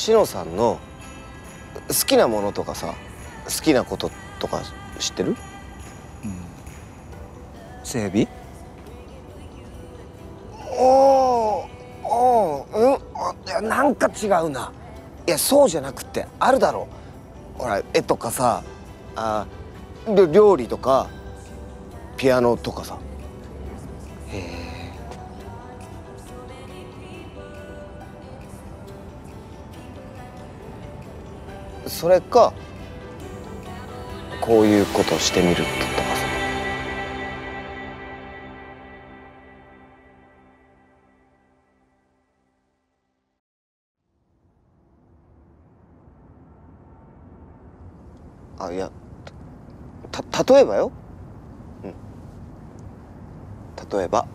しのさんの好きなものとかさ好きなこととか知ってる？整備？おーおーうんあいやなんか違うな。いやそうじゃなくてあるだろう。ほら絵とかさあ料理とかピアノとかさそれかこういうことしてみるとかさ。あいやた例えばよ。うん。例えば。